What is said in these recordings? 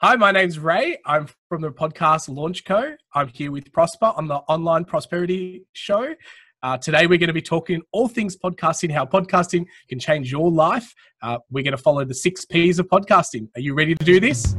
Hi, my name's Ray. I'm from the podcast Launch Co. I'm here with Prosper on the Online Prosperity Show. Uh, today, we're going to be talking all things podcasting, how podcasting can change your life. Uh, we're going to follow the six P's of podcasting. Are you ready to do this?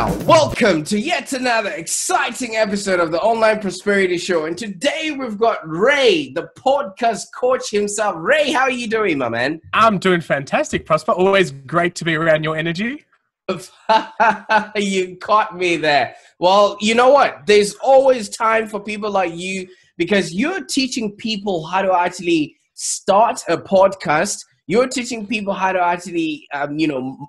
Now, welcome to yet another exciting episode of the Online Prosperity Show. And today we've got Ray, the podcast coach himself. Ray, how are you doing, my man? I'm doing fantastic, Prosper. Always great to be around your energy. you caught me there. Well, you know what? There's always time for people like you because you're teaching people how to actually start a podcast. You're teaching people how to actually, um, you know,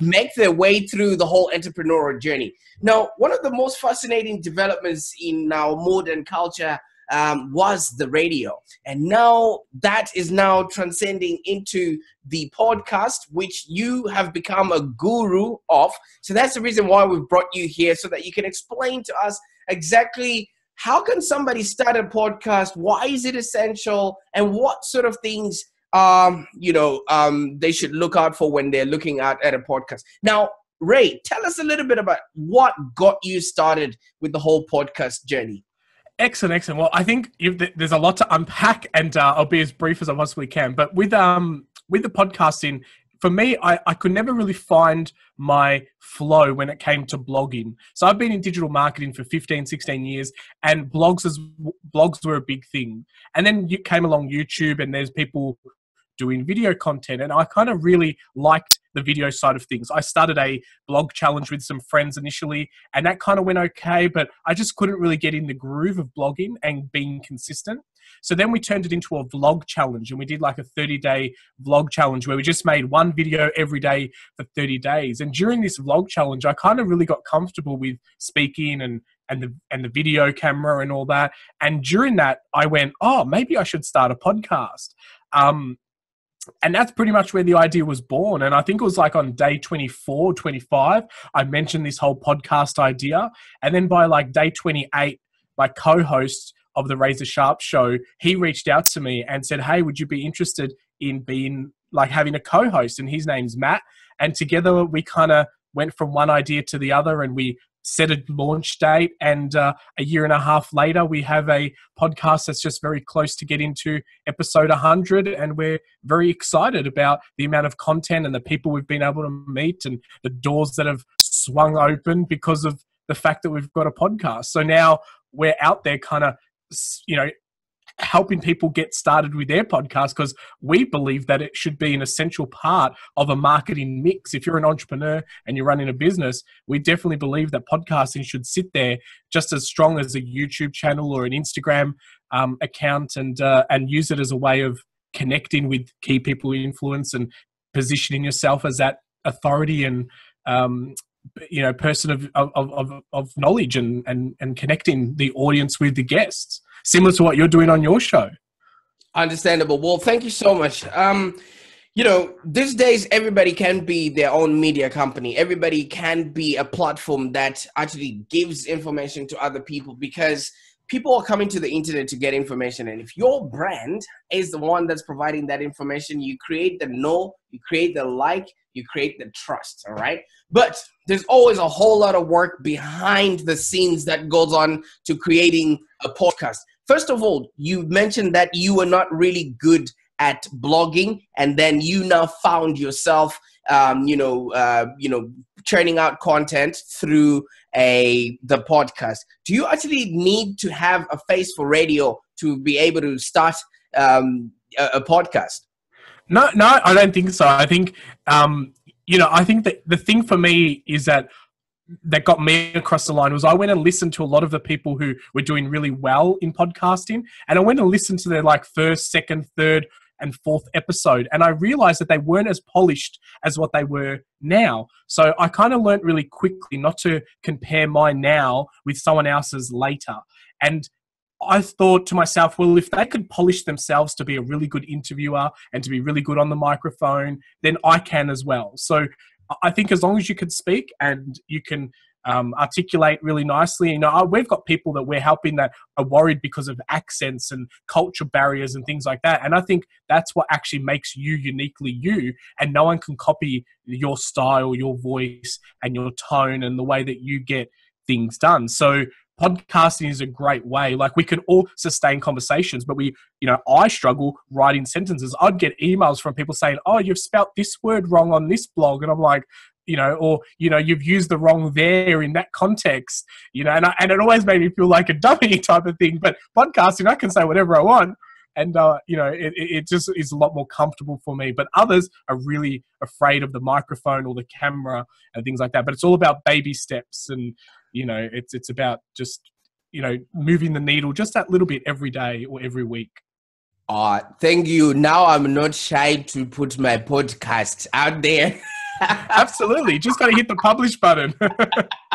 make their way through the whole entrepreneurial journey. Now, one of the most fascinating developments in our modern culture um, was the radio. And now that is now transcending into the podcast, which you have become a guru of. So that's the reason why we've brought you here so that you can explain to us exactly how can somebody start a podcast why is it essential and what sort of things um, you know, um, they should look out for when they're looking at, at a podcast. Now, Ray, tell us a little bit about what got you started with the whole podcast journey. Excellent, excellent. Well, I think there's a lot to unpack, and uh, I'll be as brief as I possibly can. But with um with the podcasting, for me, I, I could never really find my flow when it came to blogging. So I've been in digital marketing for 15, 16 years, and blogs as blogs were a big thing. And then you came along YouTube, and there's people doing video content. And I kind of really liked the video side of things. I started a blog challenge with some friends initially, and that kind of went okay, but I just couldn't really get in the groove of blogging and being consistent. So then we turned it into a vlog challenge and we did like a 30 day vlog challenge where we just made one video every day for 30 days. And during this vlog challenge, I kind of really got comfortable with speaking and and the and the video camera and all that. And during that, I went, oh, maybe I should start a podcast. Um, and that's pretty much where the idea was born. And I think it was like on day 24, 25, I mentioned this whole podcast idea. And then by like day 28, my co host of the Razor Sharp show, he reached out to me and said, Hey, would you be interested in being like having a co host? And his name's Matt. And together we kind of went from one idea to the other and we set a launch date, and uh, a year and a half later, we have a podcast that's just very close to get into episode 100, and we're very excited about the amount of content and the people we've been able to meet and the doors that have swung open because of the fact that we've got a podcast. So now we're out there, kind of, you know, helping people get started with their podcast because we believe that it should be an essential part of a marketing mix. If you're an entrepreneur and you're running a business, we definitely believe that podcasting should sit there just as strong as a YouTube channel or an Instagram um, account and uh, and use it as a way of connecting with key people influence and positioning yourself as that authority and um, you know person of, of, of, of knowledge and, and and connecting the audience with the guests similar to what you're doing on your show. Understandable. Well, thank you so much. Um, you know, these days everybody can be their own media company. Everybody can be a platform that actually gives information to other people because people are coming to the internet to get information. And if your brand is the one that's providing that information, you create the know, you create the like, you create the trust. All right. But there's always a whole lot of work behind the scenes that goes on to creating a podcast. First of all, you mentioned that you were not really good at blogging, and then you now found yourself, um, you know, uh, you know, churning out content through a the podcast. Do you actually need to have a face for radio to be able to start um, a, a podcast? No, no, I don't think so. I think, um, you know, I think that the thing for me is that that got me across the line was I went and listened to a lot of the people who were doing really well in podcasting, and I went and listened to their like first, second, third, and fourth episode, and I realized that they weren't as polished as what they were now. So I kind of learned really quickly not to compare mine now with someone else's later, and I thought to myself, well, if they could polish themselves to be a really good interviewer and to be really good on the microphone, then I can as well. So I think as long as you can speak and you can um, articulate really nicely. You know, we've got people that we're helping that are worried because of accents and culture barriers and things like that. And I think that's what actually makes you uniquely you. And no one can copy your style, your voice, and your tone and the way that you get things done. So podcasting is a great way like we can all sustain conversations but we you know i struggle writing sentences i'd get emails from people saying oh you've spelt this word wrong on this blog and i'm like you know, or you know, you've used the wrong there in that context, you know, and I, and it always made me feel like a dummy type of thing. But podcasting, I can say whatever I want, and uh, you know, it, it just is a lot more comfortable for me. But others are really afraid of the microphone or the camera and things like that. But it's all about baby steps, and you know, it's it's about just you know moving the needle just that little bit every day or every week. Uh, thank you. Now I'm not shy to put my podcast out there. Absolutely. Just got to hit the publish button.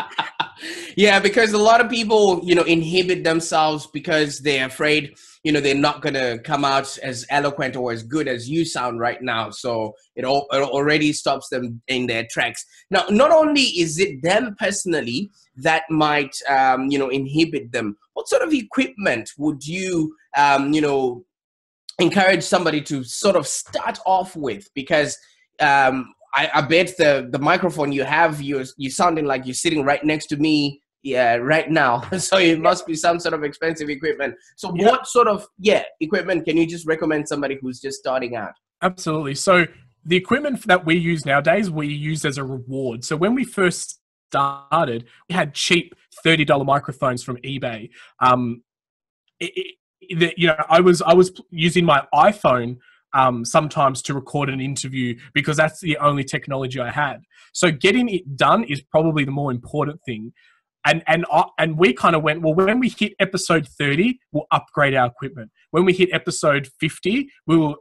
yeah, because a lot of people, you know, inhibit themselves because they're afraid, you know, they're not going to come out as eloquent or as good as you sound right now. So it, all, it already stops them in their tracks. Now, not only is it them personally that might, um, you know, inhibit them, what sort of equipment would you, um, you know, encourage somebody to sort of start off with? Because um, I, I bet the the microphone you have you're you sounding like you're sitting right next to me yeah right now. So it must be some sort of expensive equipment. So yeah. what sort of yeah equipment can you just recommend somebody who's just starting out? Absolutely. So the equipment that we use nowadays we use as a reward. So when we first started we had cheap $30 microphones from ebay um, it, it, you know i was i was using my iphone um, sometimes to record an interview because that's the only technology I had. So getting it done is probably the more important thing. And and uh, and we kind of went well when we hit episode 30 we'll upgrade our equipment. When we hit episode 50 we will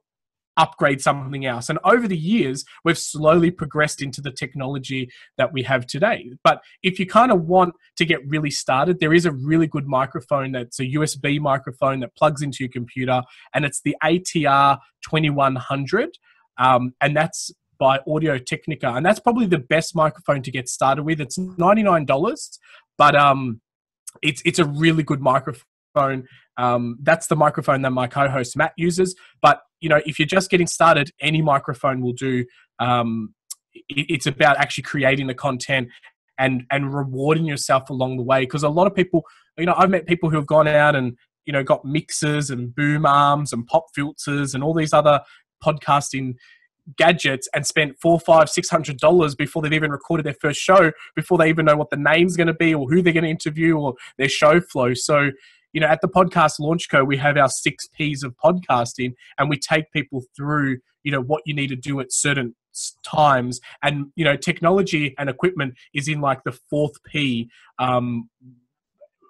upgrade something else. And over the years, we've slowly progressed into the technology that we have today. But if you kind of want to get really started, there is a really good microphone that's a USB microphone that plugs into your computer, and it's the ATR 2100. Um, and that's by Audio Technica. And that's probably the best microphone to get started with. It's $99, but um, it's, it's a really good microphone. Um, that's the microphone that my co-host Matt uses. But you know, if you're just getting started, any microphone will do. Um, it, it's about actually creating the content and and rewarding yourself along the way. Because a lot of people, you know, I've met people who have gone out and you know got mixers and boom arms and pop filters and all these other podcasting gadgets and spent four, five, six hundred dollars before they've even recorded their first show, before they even know what the name's going to be or who they're going to interview or their show flow. So you know, at the podcast launch co, we have our six P's of podcasting and we take people through, you know, what you need to do at certain times. And, you know, technology and equipment is in like the fourth P, um,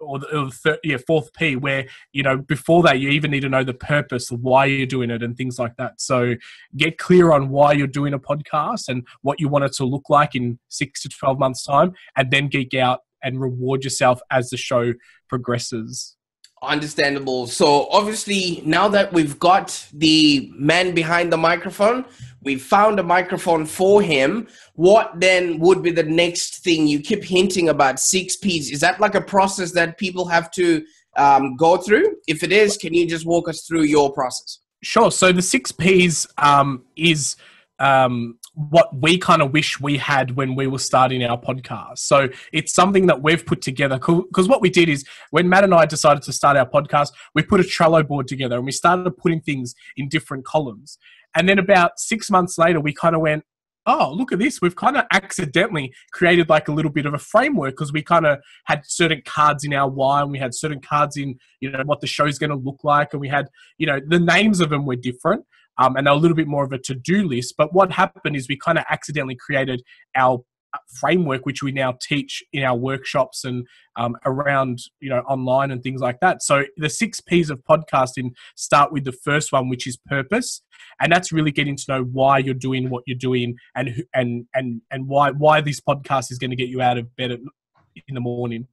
or the, or the yeah, fourth P, where, you know, before that, you even need to know the purpose of why you're doing it and things like that. So get clear on why you're doing a podcast and what you want it to look like in six to 12 months' time, and then geek out and reward yourself as the show progresses. Understandable. So obviously, now that we've got the man behind the microphone, we've found a microphone for him. What then would be the next thing? You keep hinting about six P's. Is that like a process that people have to um, go through? If it is, can you just walk us through your process? Sure. So the six P's um, is um, what we kind of wish we had when we were starting our podcast. So it's something that we've put together because what we did is when Matt and I decided to start our podcast, we put a Trello board together and we started putting things in different columns. And then about six months later, we kind of went, oh, look at this. We've kind of accidentally created like a little bit of a framework because we kind of had certain cards in our why and we had certain cards in, you know, what the show's going to look like. And we had, you know, the names of them were different um, and a little bit more of a to-do list. But what happened is we kind of accidentally created our uh, framework which we now teach in our workshops and um, around you know online and things like that so the six p's of podcasting start with the first one which is purpose and that's really getting to know why you're doing what you're doing and and and and why why this podcast is going to get you out of bed in the morning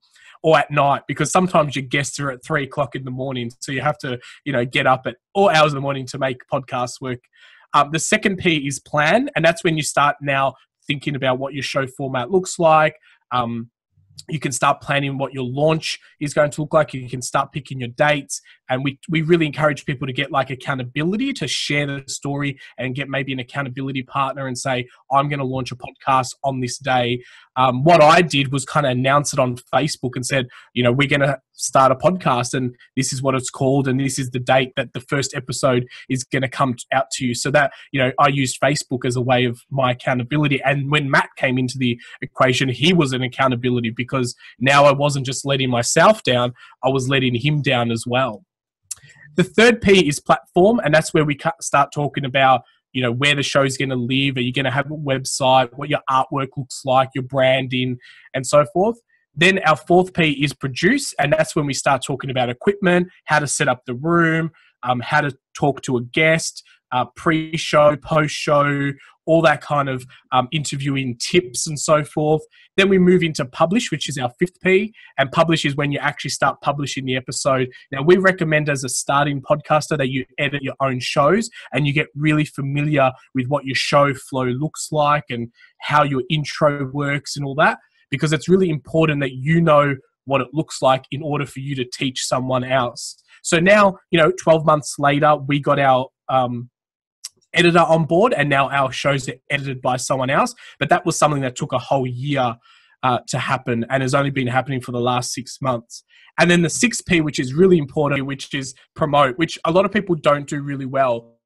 or at night because sometimes your guests are at three o'clock in the morning. So you have to, you know, get up at all hours of the morning to make podcasts work. Um, the second P is plan, and that's when you start now thinking about what your show format looks like. Um, you can start planning what your launch is going to look like you can start picking your dates and we, we really encourage people to get like accountability to share the story and get maybe an accountability partner and say i'm going to launch a podcast on this day. Um, what i did was kind of announce it on facebook and said you know we're going to start a podcast and this is what it's called and this is the date that the first episode is going to come out to you. So that you know i used facebook as a way of my accountability. And when matt came into the equation he was an accountability because now i wasn't just letting myself down i was letting him down as well the third P is platform, and that's where we start talking about you know where the show's going to live. Are you going to have a website? What your artwork looks like, your branding, and so forth. Then our fourth P is produce, and that's when we start talking about equipment, how to set up the room, um, how to talk to a guest, uh, pre-show, post-show, all that kind of um, interviewing tips and so forth. Then we move into publish, which is our fifth P, and publish is when you actually start publishing the episode. Now, we recommend as a starting podcaster that you edit your own shows and you get really familiar with what your show flow looks like and how your intro works and all that, because it's really important that you know what it looks like in order for you to teach someone else. So now, you know, 12 months later, we got our um, editor on board, and now our shows are edited by someone else. But that was something that took a whole year uh, to happen and has only been happening for the last six months. And then the 6P, which is really important, which is promote, which a lot of people don't do really well.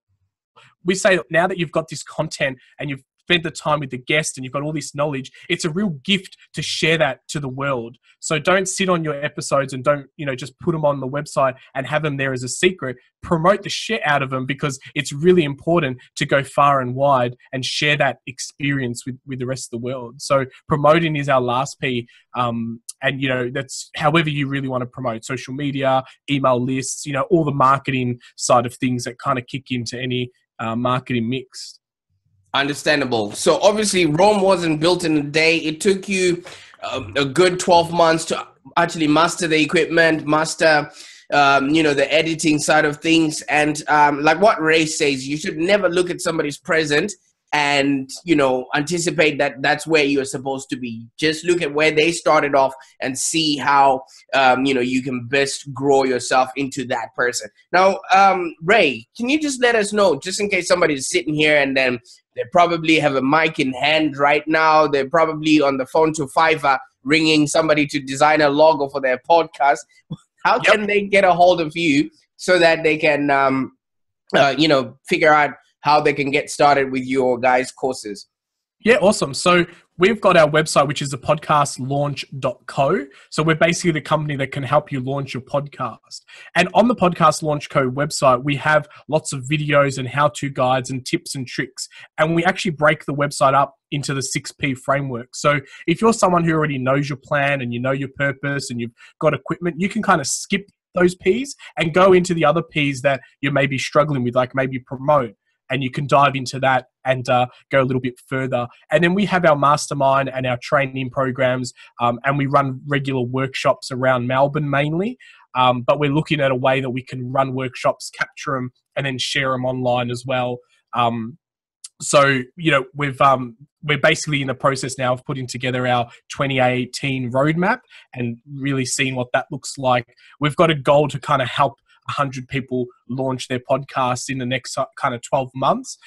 We say now that you've got this content and you've spent the time with the guest and you've got all this knowledge it's a real gift to share that to the world. So don't sit on your episodes and don't you know just put them on the website and have them there as a secret. Promote the shit out of them because it's really important to go far and wide and share that experience with with the rest of the world. So promoting is our last p um, and you know that's however you really want to promote social media email lists you know all the marketing side of things that kind of kick into any uh, marketing mix Understandable. So obviously, Rome wasn't built in a day. It took you um, a good twelve months to actually master the equipment, master, um, you know, the editing side of things, and um, like what Ray says, you should never look at somebody's present and you know anticipate that that's where you're supposed to be just look at where they started off and see how um, you know you can best grow yourself into that person now um, ray can you just let us know just in case somebody's sitting here and then they probably have a mic in hand right now. They're probably on the phone to Fiverr ringing somebody to design a logo for their podcast. How yep. can they get a hold of you so that they can, um, uh, you know, figure out how they can get started with your guys' courses? Yeah, awesome. So we've got our website, which is the podcastlaunch.co. So we're basically the company that can help you launch your podcast. And on the Podcast Launch Co website, we have lots of videos and how to guides and tips and tricks. And we actually break the website up into the 6P framework. So if you're someone who already knows your plan and you know your purpose and you've got equipment, you can kind of skip those P's and go into the other P's that you may be struggling with, like maybe promote and you can dive into that and uh, go a little bit further. And then we have our mastermind and our training programs, um, and we run regular workshops around Melbourne mainly. Um, but we're looking at a way that we can run workshops, capture them, and then share them online as well. Um, so you know we've um, we're basically in the process now of putting together our 2018 roadmap and really seeing what that looks like. We've got a goal to kind of help 100 people launch their podcasts in the next uh, kind of 12 months.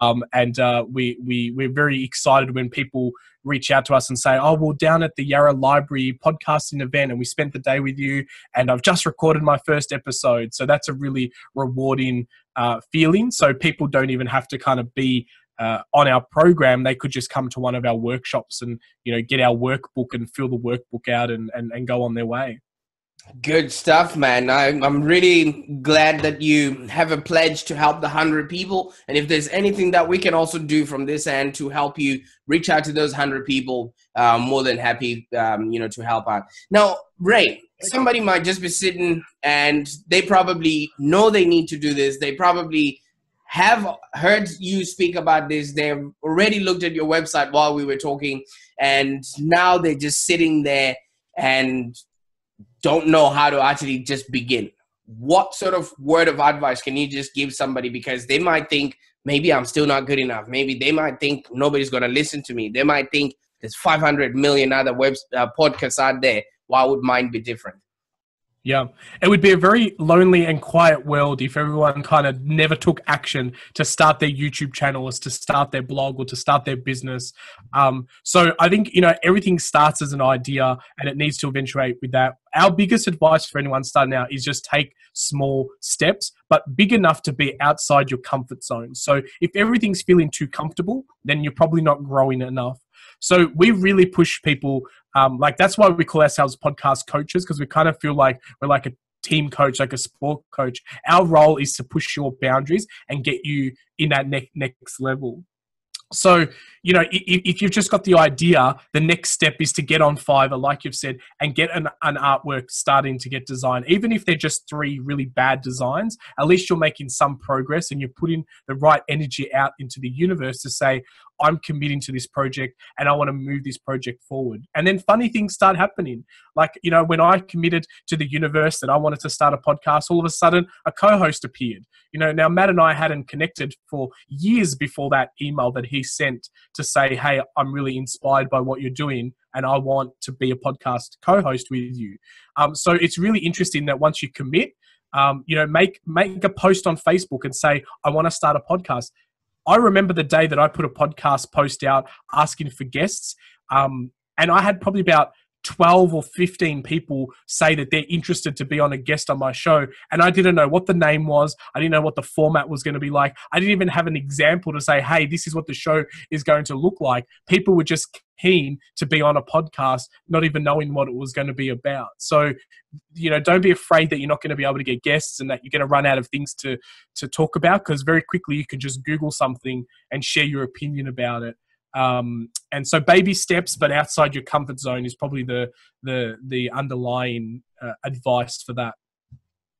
Um, and uh, we, we, we're very excited when people reach out to us and say, Oh, well, down at the Yarra Library podcasting event, and we spent the day with you, and I've just recorded my first episode. So that's a really rewarding uh, feeling. So people don't even have to kind of be uh, on our program, they could just come to one of our workshops and you know get our workbook and fill the workbook out and, and, and go on their way. Good stuff, man. I'm, I'm really glad that you have a pledge to help the 100 people. And if there's anything that we can also do from this end to help you reach out to those 100 people, uh, more than happy, um, you know, to help out. Now, Ray, somebody might just be sitting and they probably know they need to do this. They probably have heard you speak about this. They've already looked at your website while we were talking. And now they're just sitting there and don't know how to actually just begin, what sort of word of advice can you just give somebody because they might think maybe I'm still not good enough. Maybe they might think nobody's going to listen to me. They might think there's 500 million other web uh, podcasts out there. Why would mine be different? Yeah, it would be a very lonely and quiet world if everyone kind of never took action to start their YouTube channel, or to start their blog, or to start their business. Um, so I think you know everything starts as an idea, and it needs to eventuate with that. Our biggest advice for anyone starting out is just take small steps, but big enough to be outside your comfort zone. So if everything's feeling too comfortable, then you're probably not growing enough. So we really push people. Um, like that's why we call ourselves podcast coaches because we kind of feel like we're like a team coach, like a sport coach. Our role is to push your boundaries and get you in that ne- next level. So, you know, if, if, you've just got the idea, the next step is to get on Fiverr, like you've said, and get an, an artwork starting to get designed. Even if they're just three really bad designs, at least you're making some progress and you're putting the right energy out into the universe to say, I'm committing to this project and I want to move this project forward. And then funny things start happening. Like, you know, when I committed to the universe that I wanted to start a podcast, all of a sudden a co host appeared. You know, now Matt and I hadn't connected for years before that email that he sent to say, Hey, I'm really inspired by what you're doing and I want to be a podcast co host with you. Um, so it's really interesting that once you commit, um, you know, make make a post on Facebook and say, I want to start a podcast I remember the day that I put a podcast post out asking for guests, um, and I had probably about 12 or 15 people say that they're interested to be on a guest on my show. And I didn't know what the name was. I didn't know what the format was going to be like. I didn't even have an example to say, hey, this is what the show is going to look like. People were just keen to be on a podcast, not even knowing what it was going to be about. So, you know, don't be afraid that you're not going to be able to get guests and that you're going to run out of things to, to talk about because very quickly you can just Google something and share your opinion about it. Um, and so baby steps, but outside your comfort zone is probably the the the underlying uh, advice for that.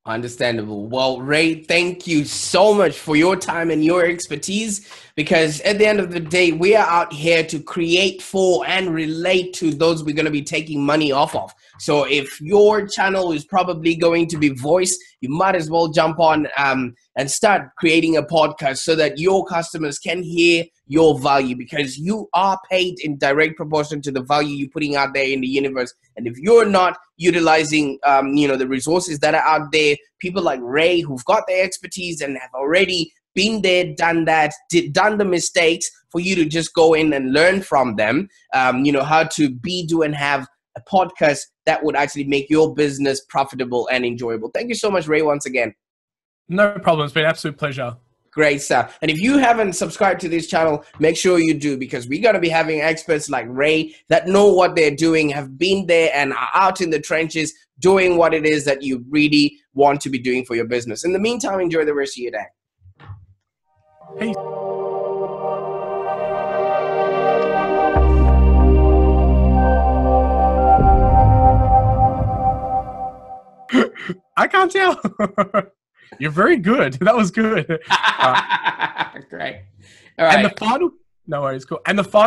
Understandable. Well, Ray, thank you so much for your time and your expertise because at the end of the day, we are out here to create for and relate to those we're going to be taking money off of. So if your channel is probably going to be voice, you might as well jump on um, and start creating a podcast so that your customers can hear your value because you are paid in direct proportion to the value you're putting out there in the universe. And if you're not utilizing, um, you know, the resources that are out there, people like Ray who've got the expertise and have already been there, done that, did, done the mistakes for you to just go in and learn from them. Um, you know how to be, do, and have a podcast that would actually make your business profitable and enjoyable. Thank you so much, Ray, once again. No problem. It's been an absolute pleasure. Great stuff. And if you haven't subscribed to this channel, make sure you do because we're going to be having experts like Ray that know what they're doing, have been there, and are out in the trenches doing what it is that you really want to be doing for your business. In the meantime, enjoy the rest of your day. Peace. I can't tell. You're very good. That was good. Uh, Great. All right. And the final. No worries. Cool. And the final.